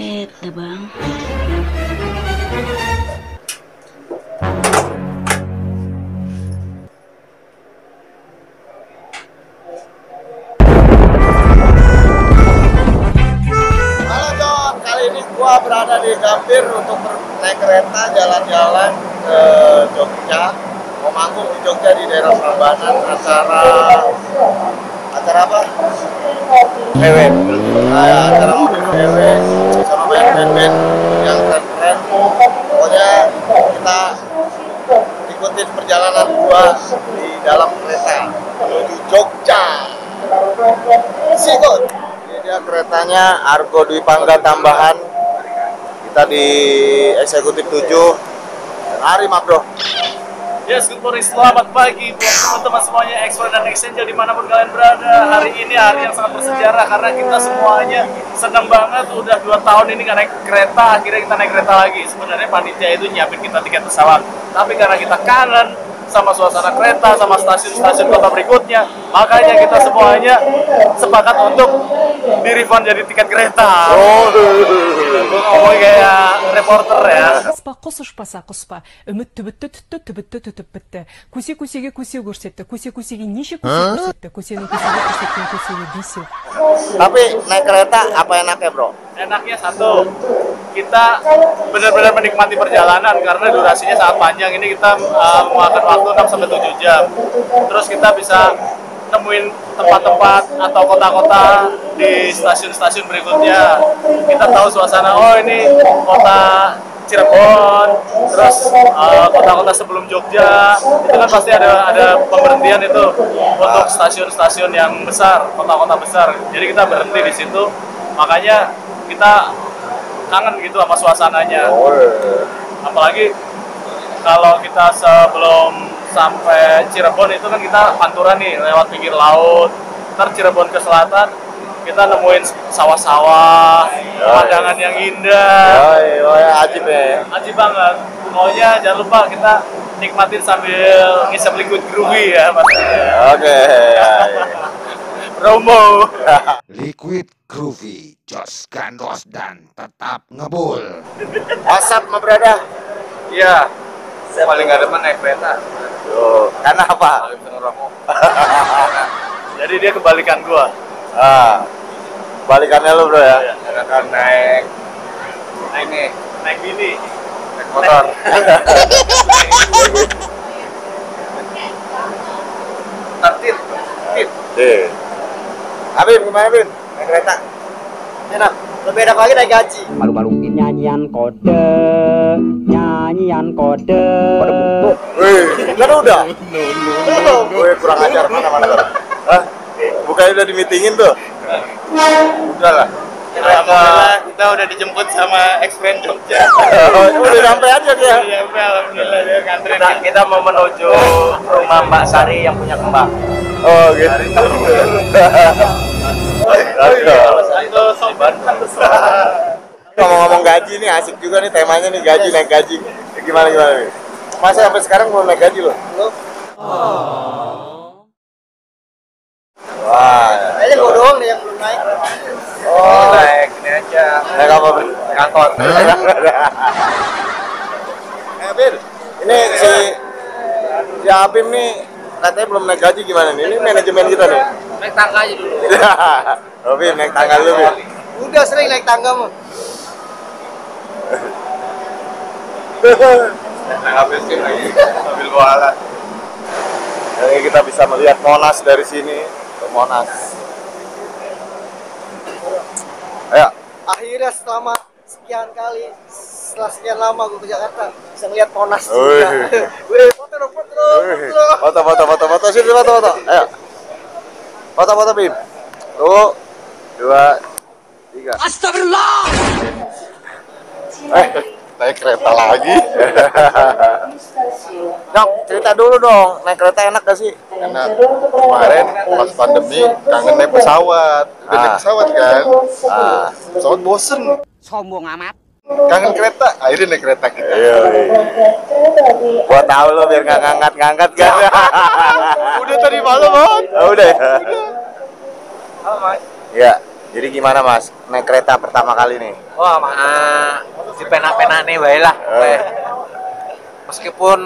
Dah bang. Gua berada di Gambir untuk naik kereta jalan-jalan ke Jogja. Mau manggung di Jogja di daerah Prambanan acara acara apa? PW. Nah, ya, acara PW sama banyak band-band yang keren-keren. Pokoknya kita ikutin perjalanan gua di dalam kereta menuju Jogja. Sikut. Ini keretanya Argo Dwi Pangga tambahan. Kita di eksekutif 7. Hari Mak Bro. Yes, good morning. Selamat pagi buat teman-teman semuanya, Explore dan Exchange di mana pun kalian berada. Hari ini hari yang sangat bersejarah karena kita semuanya senang banget. Udah dua tahun ini nggak naik kereta, akhirnya kita naik kereta lagi. Sebenarnya panitia itu nyiapin kita tiket pesawat, tapi karena kita kangen sama suasana kereta, sama stasiun-stasiun kota berikutnya, makanya kita semuanya sepakat untuk di refund jadi tiket kereta. Oh, Gue ngomong kayak reporter ya. қоспа құс ұшпаса құспа үмітті бітті түтті түбітті түтіп бітті көсе көсеге көсе көрсетті көсе көсеге неше көсе көрсетті көсенің көсеге көрсеткен көсеге бесеу Tapi naik kereta apa enaknya, Bro? enaknya satu kita benar-benar menikmati perjalanan karena durasinya sangat panjang ini kita uh, memakan waktu 6 sampai 7 jam terus kita bisa nemuin tempat-tempat atau kota-kota di stasiun-stasiun berikutnya. Kita tahu suasana oh ini kota Cirebon terus uh, kota-kota sebelum Jogja. Itu kan pasti ada ada pemberhentian itu untuk stasiun-stasiun yang besar kota-kota besar. Jadi kita berhenti di situ. Makanya kita kangen gitu sama suasananya. Apalagi kalau kita sebelum sampai Cirebon itu kan kita panturan nih lewat pinggir laut ntar Cirebon ke selatan kita nemuin sawah-sawah pemandangan yang indah Oh, oh ya, ajib ya. Aji banget. Pokoknya jangan lupa kita nikmatin sambil ngisep liquid groovy ya maksudnya. Oke. ya, ya. Promo. Liquid Groovy, Jos Gandos dan tetap ngebul. WhatsApp, Ma Brada. Iya. Saya paling gak demen naik kereta. Tuh, karena apa? Jadi dia kebalikan gua. Ah. Balikannya lu, Bro ya. Karena kan naik naik nih, naik bini. Naik motor. Tertib. Tip. Iya. Abim gimana, Bin? Naik kereta. enak lebih enak lagi naik gaji malu-maluin nyanyian kode nyanyian kode kode bentuk Wih, kan udah. Belum. Wih, kurang ajar mana mana. Hah? Bukannya udah di meetingin tuh? Udah lah. Alhamdulillah kita udah dijemput sama Expand Jogja. Oh, udah sampai aja dia. Iya, alhamdulillah dia nganterin kita, kita mau menuju rumah Mbak Sari yang punya kembang Oh, gitu. Oke. Itu sobat. Ngomong-ngomong gaji nih asik juga nih temanya nih gaji naik gaji. Gimana gimana nih? Masa sampai sekarang belum naik gaji loh? Wah. kayaknya gue doang nih yang belum naik Oh, naik ini aja. naik apa? Bil? Kantor. Eh, Bil, ini si si Abim nih katanya belum naik gaji gimana nih? Ini manajemen kita nih. Naik tangga aja dulu. oh, Bim, naik tangga lu, Bim. udah sering naik tangga mah Tangga bensin lagi. Bawa alat. Jadi kita bisa melihat Monas dari sini ke Monas. Ayo, akhirnya selama sekian kali setelah sekian lama gue ke Jakarta bisa ngeliat Monas juga wih foto dong foto dong. foto foto foto foto sini foto foto. Ayo. Foto foto Bim. Tuh. Dua, tiga. Astagfirullah. Eh, naik kereta lagi. Nyok, cerita dulu dong, naik kereta enak gak sih? Enak. Kemarin pas pandemi kangen naik pesawat. Udah naik Ah. pesawat kan? Ah, Pesawat bosen. sombong amat Kangen kereta. Akhirnya naik kereta kita. iya. iya. Gua tahu lo biar nggak ngangkat-ngangkat kan. Udah tadi malam banget. Oh, udah ya. Halo Mas. Ya. Jadi gimana mas, naik kereta pertama kali nih? Wah, mah di pena-pena nih wae lah. Eh. Meskipun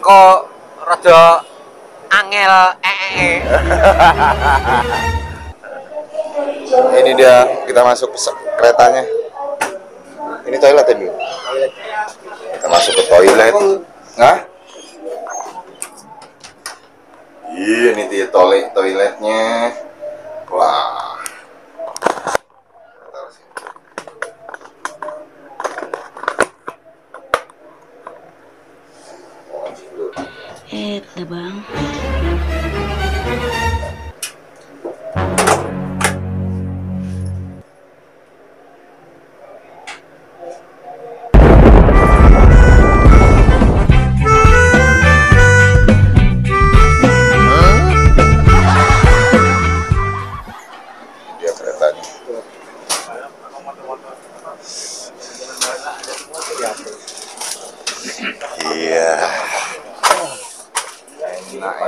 engko rada angel ee. Ini dia, kita masuk ke keretanya. Ini toilet Bi? Kita masuk ke toilet. Hah? Iya, ini dia toilet toiletnya. Wah. Eh, bang. Dia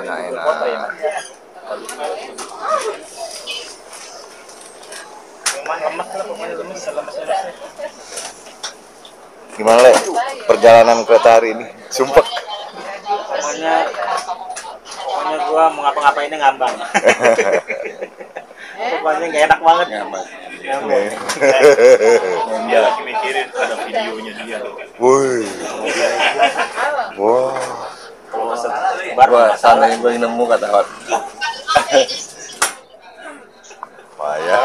Enak, enak, enak. Gimana le? Perjalanan kereta hari ini? Sumpah. Pokoknya pokoknya gua mau ngapa-ngapainnya ngambang. Pokoknya nggak enak banget. Nih. Dia lagi mikirin ada videonya dia tuh. Woi. Wah. Gua sana yang gua yang nemu kata Hot. Maya.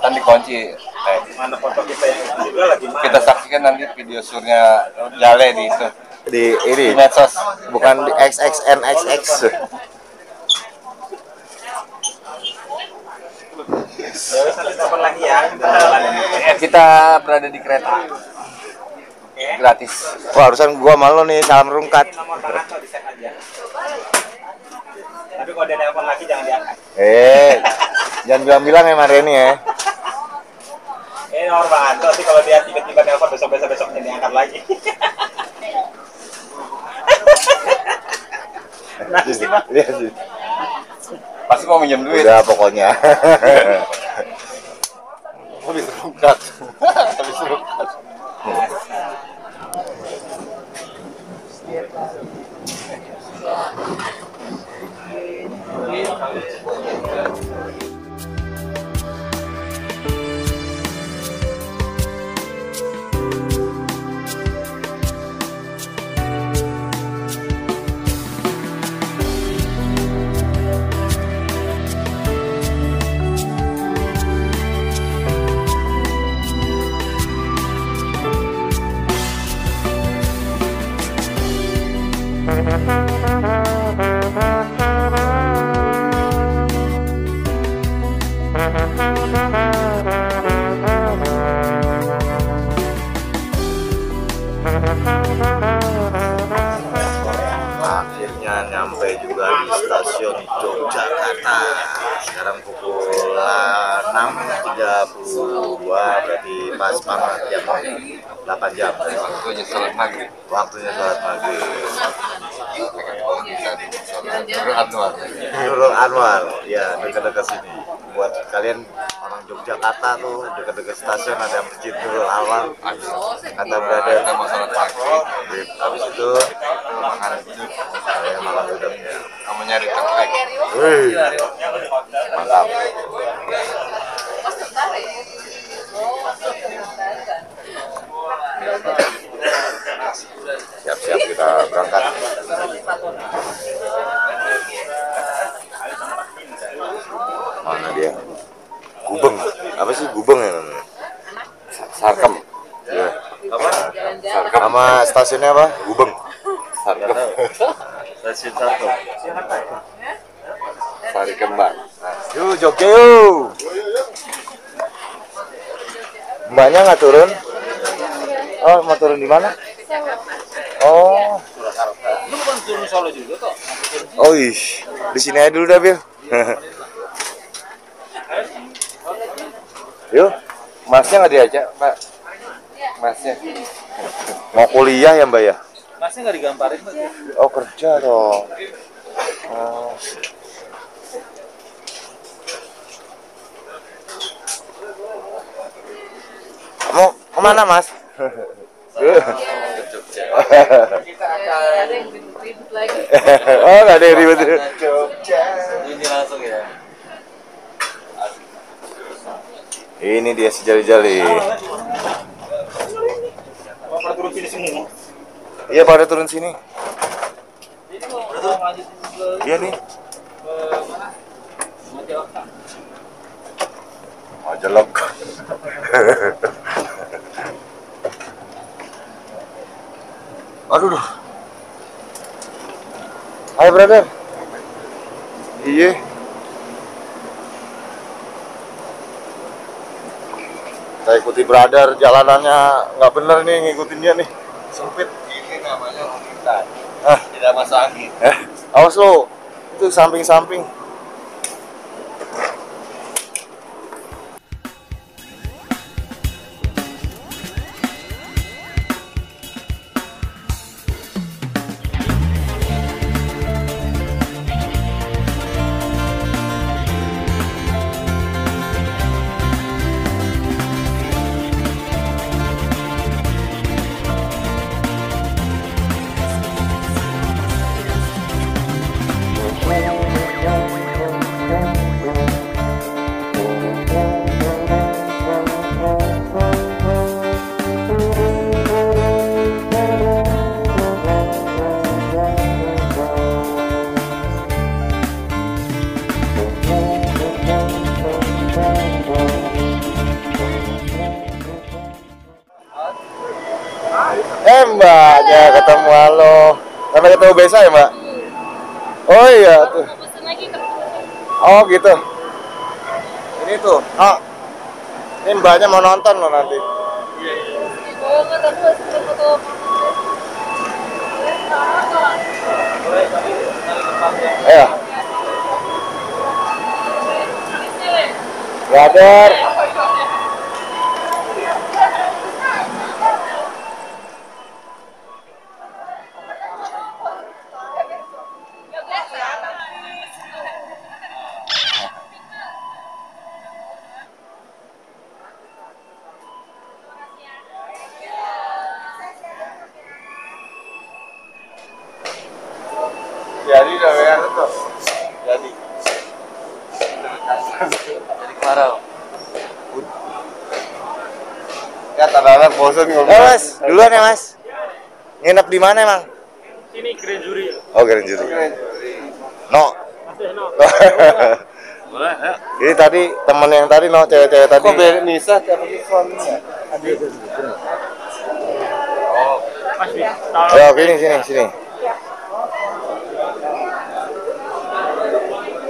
Kan dikunci. Eh, Mana foto kita yang juga lagi kita saksikan nanti video surnya Jale di itu Di ini di medsos. bukan di XXNXX. Lagi ya? Kita berada di kereta. Gratis. Wah, harusan gua malu nih salam rungkat. Tapi kalau dia telepon lagi jangan diangkat. Eh, jangan bilang-bilang ya Mariani ya. Ini nomor Bang Anto sih kalau dia tiba-tiba telepon besok-besok besok jadi angkat lagi. Sih Bang. Iya sih. Pasti mau minjem duit. Udah pokoknya. Habis rungkat. Habis rungkat. Waktunya sholat maghrib. Waktunya sholat maghrib. Di. Baru Anwar. Nurul Anwar, ya dekat-dekat sini. Buat kalian orang Yogyakarta tuh dekat-dekat stasiun ada masjid Nurul Anwar. Kata berada Kita mau sholat maghrib. Habis itu Makan saya makan udang ya. kamu nyari tengklek. Wih, mantap. Siap-siap kita berangkat. Mana dia? Gubeng. Apa sih gubeng ya namanya? Sarkem. Ya. Nama stasiunnya apa? Gubeng. Sarkem. Stasiun satu. Sari kembang. Yuk Jogja yuk. Mbaknya nggak turun? Oh mau turun di mana? Solo juga kok. Oh ih, di sini aja dulu dah Bil. Yuk, masnya nggak diajak Pak? Masnya mau kuliah ya Mbak ya? Masnya nggak digamparin Mbak? Oh kerja dong. Oh. Mau ke mana Mas? Ke Jogja. oh nggak ada yang ribet Ini langsung ya. ini dia si jali-jali Apa turun sini semua? iya pada turun sini iya nih Majelok. Aduh, duh. Hai brother. Iya. Kita ikuti brother, jalanannya nggak bener nih ngikutinnya nih. Sempit. Ini namanya kita. Ah. Tidak masuk angin. Eh, awas lo. Itu samping-samping. Mbaknya ketemu halo. Karena ketemu Besa ya mbak? Oh iya tuh. Oh gitu. Ini tuh. Oh. Ini mbaknya mau nonton loh nanti. Ayo. Brother. Jadi udah bayar tuh. Jadi. Jadi kemarau. Ya bosan ngomong. Eh mas, duluan ya mas. Nginep di mana emang? Sini Grand Jury. Oh Grand Jury. No. Boleh, ya. Ini tadi temen yang tadi no, cewek-cewek tadi. Kok beda Nisa tiap suaminya? Mas Bi, tahu. Ayo sini sini sini.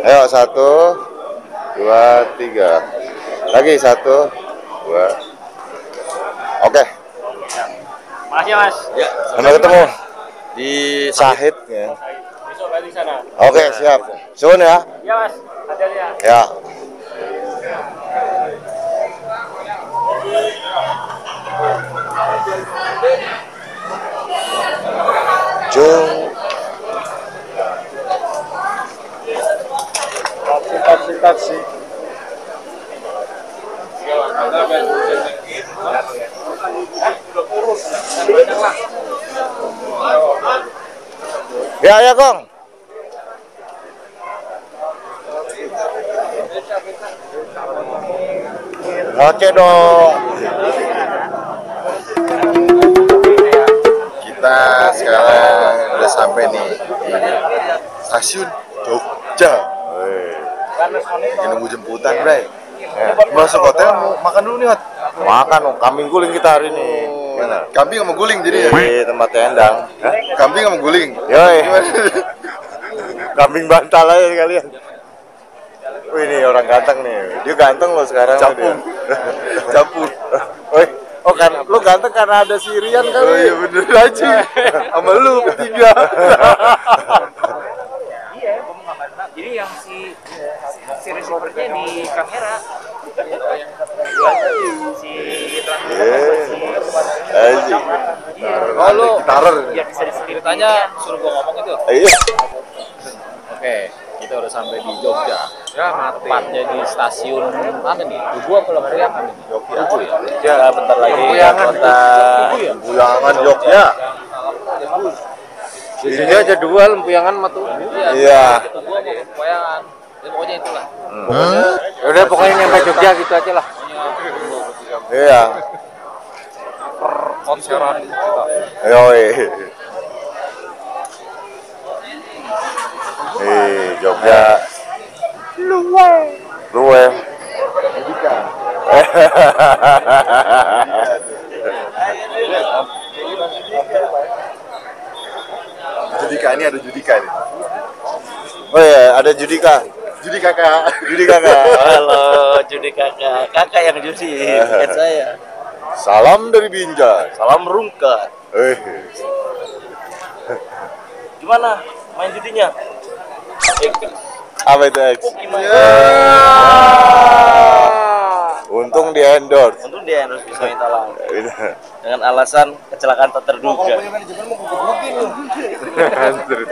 Ayo satu, dua, tiga. Lagi satu, dua. Oke, Makasih ya Mas. Ya, sampai ketemu di Sahid ya. Besok berarti sana. Oke siap. Sun ya. Iya Mas. Hati-hati ya. Ya. Jung. Taksi, taksi. Ya, ya, Kong. Oke dong. kita sekarang udah sampai nih di stasiun Jogja. Lagi nunggu jemputan, Bray. Ya. Masuk hotel mau makan dulu nih, Hot. Makan dong, kambing guling kita hari ini. Mana? Kambing sama guling jadi ya? Di tempat tendang. Hah? Kambing sama guling. Yoi. Kambing bantal aja kalian. Wih ini orang ganteng nih. Dia ganteng loh sekarang. Capu. dia. Capu. Wih, oh kan lu ganteng karena ada si Rian kali. Oh iya bener aja. Sama lu bertiga. Iya, Jadi yang si si receivernya di kamera. Si. Oh lu biar bisa ceritanya suruh gua ngomong itu. Iya. Oke, kita udah sampai di Jogja. Ya mati. Tepatnya di stasiun mana nih? Tugu apa Lempuyangan ini? Jogja. Tugu ya? Ya bentar lagi Lempuyangan. kota Bulangan Jogja. Ini aja dua Lempuyangan sama Tugu. Iya. Tugu sama Lempuyangan. Ya, pokoknya Hmm. Udah pokoknya nyampe Jogja gitu aja lah. Iya. konseran. Yoi. Eh, Jogja. Luwe. Luwe. Judika ini ada Judika ini. Oh iya, ada Judika. Judi kakak. Judi kakak. Halo, judi kakak. Kakak yang judi, bukan saya. Salam dari Binjai. Salam rungkat. Eh, Gimana main judinya? apa itu X? Untung di endorse. Untung dia harus bisa minta langsung dengan alasan kecelakaan tak terduga. Anjir.